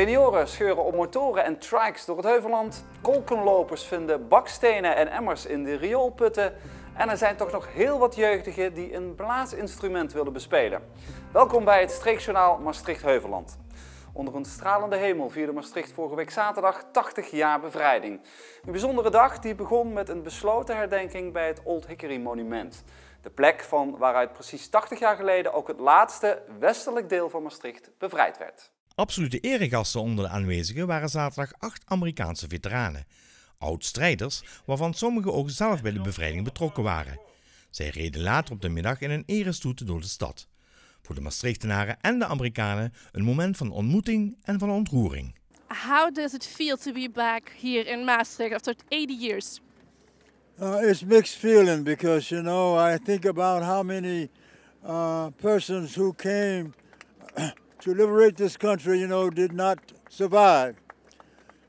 Senioren scheuren op motoren en trikes door het heuvelland. Kolkenlopers vinden bakstenen en emmers in de rioolputten. En er zijn toch nog heel wat jeugdigen die een blaasinstrument willen bespelen. Welkom bij het streekjournaal Maastricht-Heuvelland. Onder een stralende hemel vierde Maastricht vorige week zaterdag 80 jaar bevrijding. Een bijzondere dag die begon met een besloten herdenking bij het Old Hickory Monument. De plek van waaruit precies 80 jaar geleden ook het laatste westelijk deel van Maastricht bevrijd werd. Absolute eregasten onder de aanwezigen waren zaterdag acht Amerikaanse veteranen. Oud-strijders, waarvan sommigen ook zelf bij de bevrijding betrokken waren. Zij reden later op de middag in een erestoet door de stad. Voor de Maastrichtenaren en de Amerikanen een moment van ontmoeting en van ontroering. How does it feel to be back here in Maastricht after 80 years? Uh, it's mixed feeling because you know I think about how many uh, persons who came to liberate this country, you know, did not survive.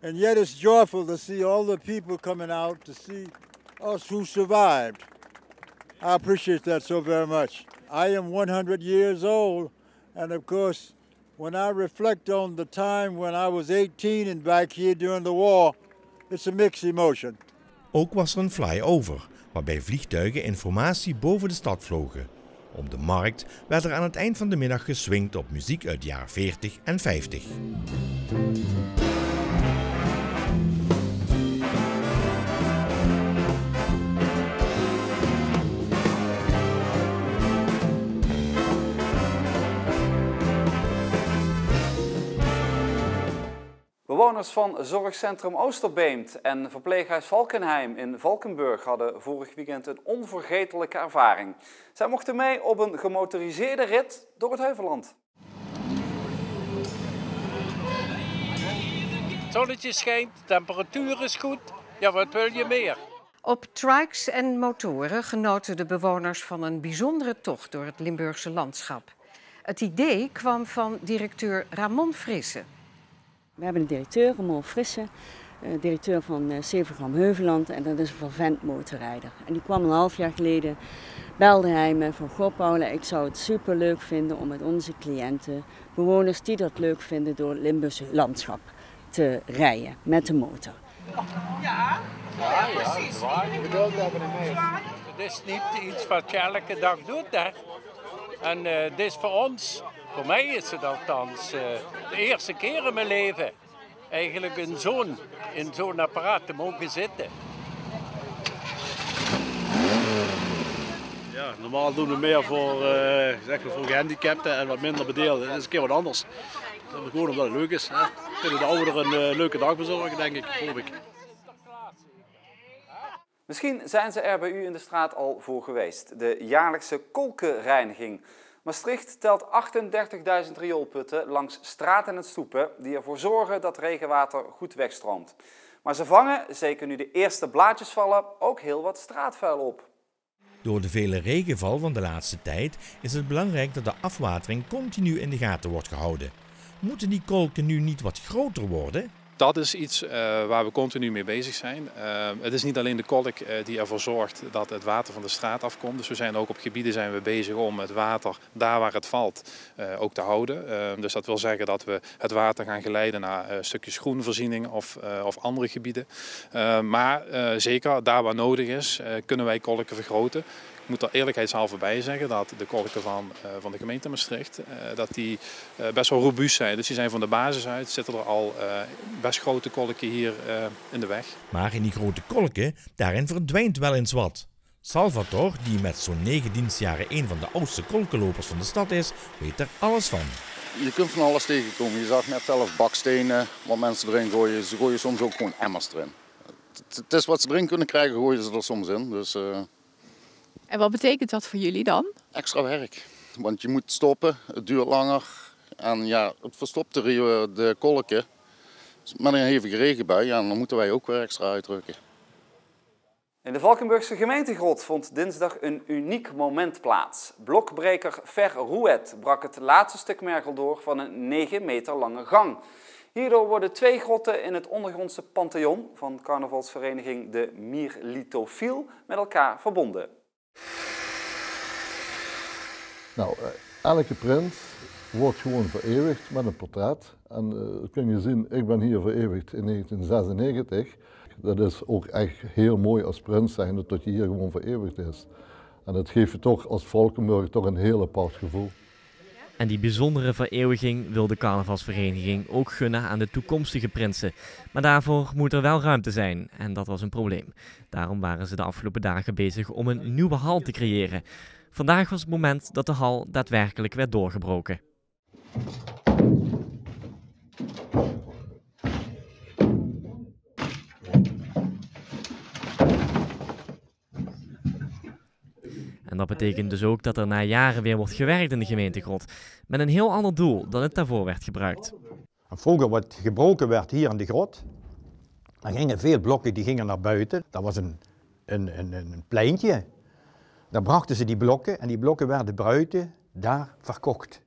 And yet it's joyful to see all the people coming out to see us who survived. I appreciate that so very much. I am 100 years old, and of course, when I reflect on the time when I was 18 and back here during the war, it's a mixed emotion. Ook was er een flyover, waarbij vliegtuigen informatie boven de stad vlogen. Op de markt werd er aan het eind van de middag geswingd op muziek uit jaren 40 en 50. Bewoners van zorgcentrum Oosterbeemd en verpleeghuis Valkenheim in Valkenburg hadden vorig weekend een onvergetelijke ervaring. Zij mochten mee op een gemotoriseerde rit door het Heuvelland. Het zonnetje schijnt, de temperatuur is goed. Ja, wat wil je meer? Op trikes en motoren genoten de bewoners van een bijzondere tocht door het Limburgse landschap. Het idee kwam van directeur Ramon Frisse. We hebben een directeur, Ramon Frisse, eh, directeur van uh, Zevengram Heuveland en dat is een vervent motorrijder. En die kwam een half jaar geleden, belde hij me van Goh Paula, ik zou het super leuk vinden om met onze cliënten, bewoners die dat leuk vinden door het Limburgse landschap te rijden met de motor. Ja, ja, precies. Het is niet iets wat je elke dag doet hè. En uh, dit is voor ons voor mij is het althans uh, de eerste keer in mijn leven eigenlijk in zo'n apparaat te mogen zitten. Ja, normaal doen we meer voor, uh, zeg maar voor gehandicapten en wat minder bedeelden. Dat is een keer wat anders. Gewoon omdat het leuk is. Hè. Kunnen de ouderen een leuke dag bezorgen, denk ik, hoop ik. Misschien zijn ze er bij u in de straat al voor geweest. De jaarlijkse kolkenreiniging. Maastricht telt 38.000 rioolputten langs straten en stoepen die ervoor zorgen dat regenwater goed wegstroomt. Maar ze vangen, zeker nu de eerste blaadjes vallen, ook heel wat straatvuil op. Door de vele regenval van de laatste tijd is het belangrijk dat de afwatering continu in de gaten wordt gehouden. Moeten die kolken nu niet wat groter worden? Dat is iets uh, waar we continu mee bezig zijn. Uh, het is niet alleen de kolk uh, die ervoor zorgt dat het water van de straat afkomt. Dus we zijn ook op gebieden zijn we bezig om het water daar waar het valt ook te houden. dus dat wil zeggen dat we het water gaan geleiden naar stukjes groenvoorziening of, of andere gebieden. maar zeker daar waar nodig is kunnen wij kolken vergroten. Ik moet er eerlijkheidshalve bij zeggen dat de kolken van, uh, van de gemeente Maastricht uh, dat die, uh, best wel robuust zijn. Dus die zijn van de basis uit, zitten er al best grote kolken hier in de weg. Maar in die grote kolken, daarin verdwijnt wel eens wat. Salvatore, die met zo'n negen dienstjaren een van de oudste kolkenlopers van de stad is, weet er alles van. Je kunt van alles tegenkomen. Je zag net zelf bakstenen, wat mensen erin gooien. Ze gooien soms ook gewoon emmers erin. Het is wat ze erin kunnen krijgen, gooien ze er soms in. Dus, en wat betekent dat voor jullie dan? Extra werk. Want je moet stoppen, het duurt langer. En ja, het verstopt de, de kolken. Met een hevige regenbui, ja, dan moeten wij ook weer extra uitdrukken. In de Valkenburgse gemeentegrot vond dinsdag een uniek moment plaats. Blokbreker Ver Rouet brak het laatste stuk mergel door van een 9 meter lange gang. Hierdoor worden twee grotten in het ondergrondse pantheon van carnavalsvereniging de Mierlitofiel met elkaar verbonden. Nou, eh, elke print wordt gewoon vereeuwigd met een portret. En uh, kun je zien, ik ben hier vereeuwigd in 1996. Dat is ook echt heel mooi als prins zijn dat je hier gewoon vereeuwigd is. En dat geeft je toch als Valkenburg toch een heel apart gevoel. En die bijzondere vereeuwiging wil de carnavalsvereniging ook gunnen aan de toekomstige prinsen. Maar daarvoor moet er wel ruimte zijn en dat was een probleem. Daarom waren ze de afgelopen dagen bezig om een nieuwe hal te creëren. Vandaag was het moment dat de hal daadwerkelijk werd doorgebroken. En dat betekent dus ook dat er na jaren weer wordt gewerkt in de gemeente Grot. Met een heel ander doel dan het daarvoor werd gebruikt. Vroeger wat gebroken werd hier in de grot, dan gingen veel blokken die gingen naar buiten. Dat was een, een, een, een pleintje. Daar brachten ze die blokken en die blokken werden buiten daar verkocht.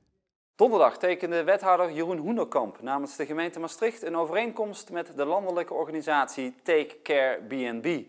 Donderdag tekende wethouder Jeroen Hoenderkamp namens de gemeente Maastricht een overeenkomst met de landelijke organisatie Take Care BNB.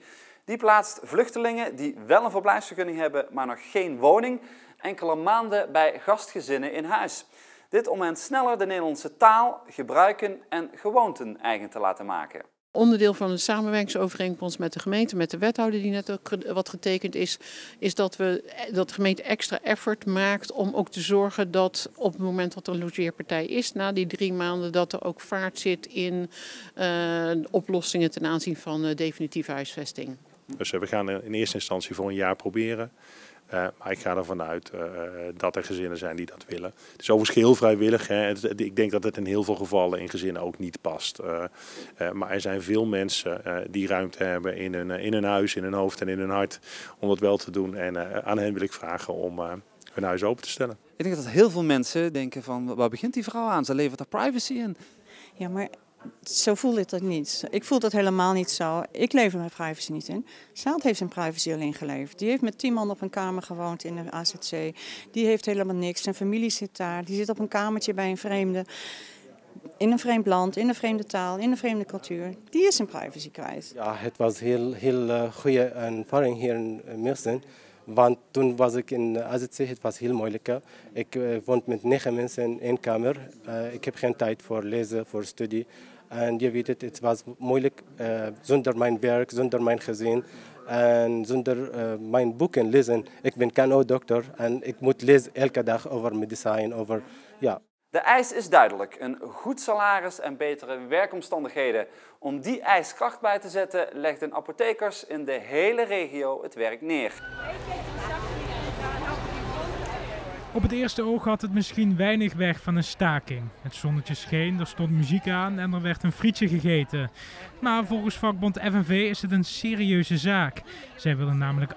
Die plaatst vluchtelingen die wel een verblijfsvergunning hebben, maar nog geen woning, enkele maanden bij gastgezinnen in huis. Dit om hen sneller de Nederlandse taal, gebruiken en gewoonten eigen te laten maken. Onderdeel van een samenwerkingsovereenkomst met de gemeente, met de wethouder die net ook wat getekend is, is dat, we, dat de gemeente extra effort maakt om ook te zorgen dat op het moment dat er een logeerpartij is, na die drie maanden, dat er ook vaart zit in uh, oplossingen ten aanzien van uh, definitieve huisvesting. Dus uh, we gaan in eerste instantie voor een jaar proberen. Uh, maar ik ga ervan uit uh, dat er gezinnen zijn die dat willen. Het is overigens heel vrijwillig. Hè. Ik denk dat het in heel veel gevallen in gezinnen ook niet past. Uh, maar er zijn veel mensen die ruimte hebben in hun, in hun huis, in hun hoofd en in hun hart om dat wel te doen. En aan hen wil ik vragen om hun huis open te stellen. Ik denk dat heel veel mensen denken van waar begint die vrouw aan? Ze levert haar privacy in. Ja, maar zo voel ik dat niet. Ik voel dat helemaal niet zo. Ik lever mijn privacy niet in. Saad heeft zijn privacy alleen geleverd. Die heeft met tien man op een kamer gewoond in de AZC. Die heeft helemaal niks. Zijn familie zit daar. Die zit op een kamertje bij een vreemde. In een vreemd land, in een vreemde taal, in een vreemde cultuur. Die is zijn privacy kwijt. Ja, het was heel, heel uh, goede ervaring hier in Milsen. Want toen was ik in AZC, het was heel moeilijk. Ik uh, woon met negen mensen in één kamer. Ik heb geen tijd voor lezen, voor studie. En je weet het, het was moeilijk uh, zonder mijn werk, zonder mijn gezin en zonder uh, mijn boeken lezen. Ik ben KNO-dokter en ik moet lezen elke dag over medicijn, over ja. De eis is duidelijk. Een goed salaris en betere werkomstandigheden. Om die eis kracht bij te zetten, legden apothekers in de hele regio het werk neer. Op het eerste oog had het misschien weinig weg van een staking. Het zonnetje scheen, er stond muziek aan en er werd een frietje gegeten. Maar volgens vakbond FNV is het een serieuze zaak. Zij willen namelijk 8%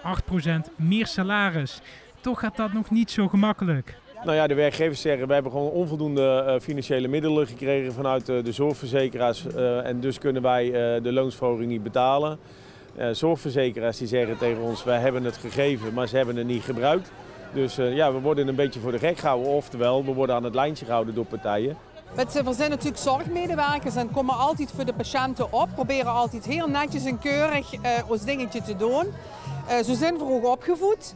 meer salaris. Toch gaat dat nog niet zo gemakkelijk. Nou ja, de werkgevers zeggen we hebben gewoon onvoldoende uh, financiële middelen gekregen vanuit uh, de zorgverzekeraars. Uh, en dus kunnen wij de loonsverhoging niet betalen. zorgverzekeraars die zeggen tegen ons wij hebben het gegeven, maar ze hebben het niet gebruikt. Dus uh, ja, we worden een beetje voor de gek gehouden. Oftewel, we worden aan het lijntje gehouden door partijen. We zijn natuurlijk zorgmedewerkers en komen altijd voor de patiënten op. Proberen altijd heel netjes en keurig uh, ons dingetje te doen. Zo zijn ook opgevoed.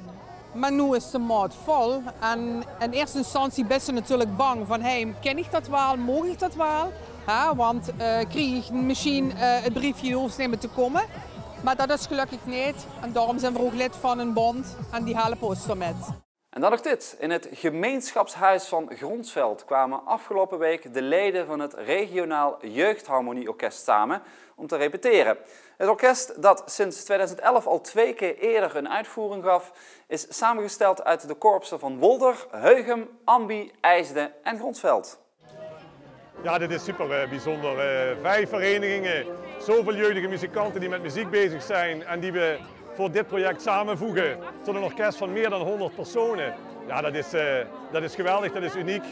Maar nu is de maat vol. En in eerste instantie ben ze natuurlijk bang van... Hey, ken ik dat wel? Mag ik dat wel? Ha, want krijg ik misschien het briefje hoeft niet meer te komen. Maar dat is gelukkig niet. En daarom zijn we ook lid van een bond en die helpen ons ermee. En dan nog dit. In het gemeenschapshuis van Gronsveld kwamen afgelopen week de leden van het regionaal jeugdharmonieorkest samen om te repeteren. Het orkest dat sinds 2011 al twee keer eerder een uitvoering gaf, is samengesteld uit de korpsen van Wolder, Heugem, Ambi, IJsden en Gronsveld. Ja, dit is super uh, bijzonder. Uh, vijf verenigingen, zoveel jeugdige muzikanten die met muziek bezig zijn en die we voor dit project samenvoegen tot een orkest van meer dan 100 personen. Ja, dat is, uh, dat is geweldig, dat is uniek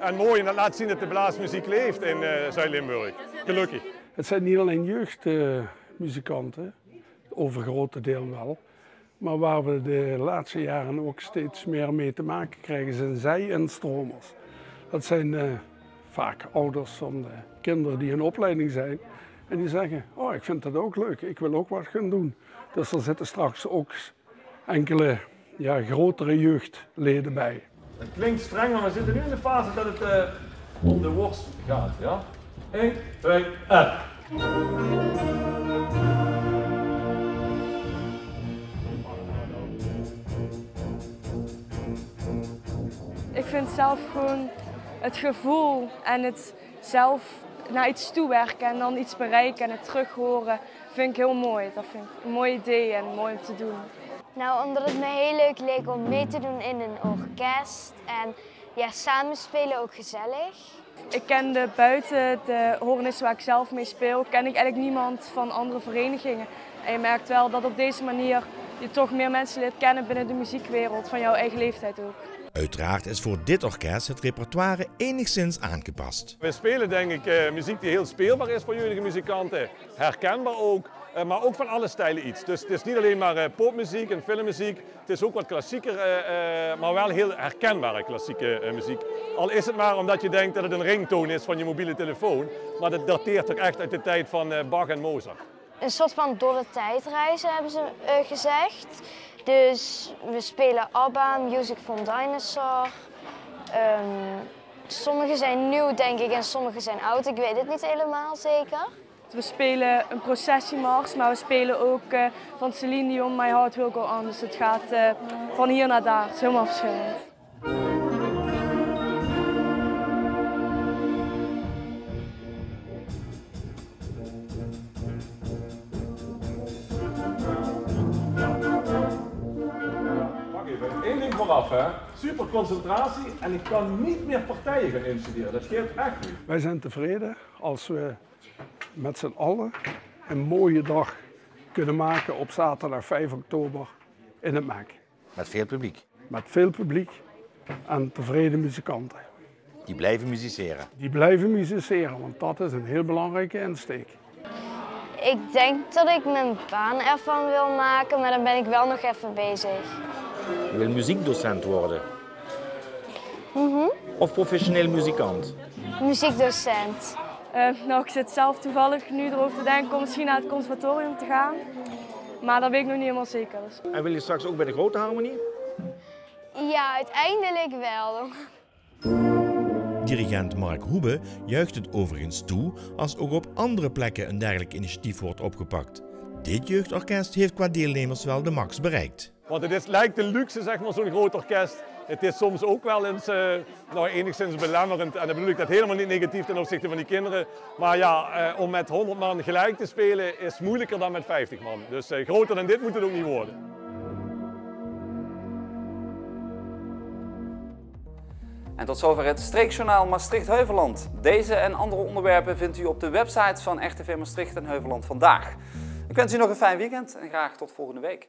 en mooi en dat laat zien dat de blaasmuziek leeft in Zuid-Limburg. Gelukkig. Het zijn niet alleen jeugdmuzikanten, overgrote deel wel. Maar waar we de laatste jaren ook steeds meer mee te maken krijgen, zijn zij en stromers. Dat zijn vaak ouders van de kinderen die in opleiding zijn. En die zeggen, oh ik vind dat ook leuk, ik wil ook wat gaan doen. Dus er zitten straks ook enkele ja, grotere jeugdleden bij. Het klinkt streng, maar we zitten nu in de fase dat het uh, om de worst gaat. Ja? 1, 2, en. Ik vind zelf gewoon het gevoel en het zelf naar iets toewerken en dan iets bereiken en het terug horen, vind ik heel mooi. Dat vind ik een mooi idee en mooi om te doen. Nou, omdat het me heel leuk leek om mee te doen in een orkest en ja, samenspelen ook gezellig. Ik kende buiten de horenissen waar ik zelf mee speel, ken ik eigenlijk niemand van andere verenigingen. En je merkt wel dat op deze manier je toch meer mensen leert kennen binnen de muziekwereld, van jouw eigen leeftijd ook. Uiteraard is voor dit orkest het repertoire enigszins aangepast. We spelen denk ik uh, muziek die heel speelbaar is voor jeugdige muzikanten. Herkenbaar ook, uh, maar ook van alle stijlen iets. Dus het is niet alleen maar uh, popmuziek en filmmuziek. Het is ook wat klassieker, maar wel heel herkenbare klassieke muziek. Al is het maar omdat je denkt dat het een ringtoon is van je mobiele telefoon. Maar dat dateert toch echt uit de tijd van Bach en Mozart. Een soort van dolle tijdreizen hebben ze gezegd. Dus we spelen ABBA, Music from Dinosaur. Um, sommige zijn nieuw denk ik en sommige zijn oud. Ik weet het niet helemaal zeker. We spelen een processiemars, maar we spelen ook uh, van Celine Dion, My Heart Will Go On. Dus het gaat uh, van hier naar daar. Het is helemaal verschillend. Vooraf, hè. super concentratie en ik kan niet meer partijen gaan instuderen. Dat scheelt echt niet. Wij zijn tevreden als we met z'n allen een mooie dag kunnen maken op zaterdag 5 oktober in het MAC. Met veel publiek? Met veel publiek en tevreden muzikanten. Die blijven musiceren? Die blijven musiceren, want dat is een heel belangrijke insteek. Ik denk dat ik mijn baan ervan wil maken, maar dan ben ik wel nog even bezig. Je wil muziekdocent worden? Mm Of professioneel muzikant? Muziekdocent. Uh, nou, ik zit zelf toevallig nu erover te denken om misschien naar het conservatorium te gaan. Maar dat weet ik nog niet helemaal zeker. Dus. En wil je straks ook bij de grote harmonie? Ja, uiteindelijk wel. Dirigent Mark Hoebe juicht het overigens toe als ook op andere plekken een dergelijk initiatief wordt opgepakt. Dit jeugdorkest heeft qua deelnemers wel de max bereikt. Want het is, lijkt een luxe, zeg maar, zo'n groot orkest. Het is soms ook wel eens uh, nou, enigszins belemmerend. En dan bedoel ik dat helemaal niet negatief ten opzichte van die kinderen. Maar ja, uh, om met 100 man gelijk te spelen is moeilijker dan met 50 man. Dus uh, groter dan dit moet het ook niet worden. En tot zover het streekjournaal Maastricht-Heuveland. Deze en andere onderwerpen vindt u op de website van RTV Maastricht en Heuveland vandaag. Ik wens u nog een fijn weekend en graag tot volgende week.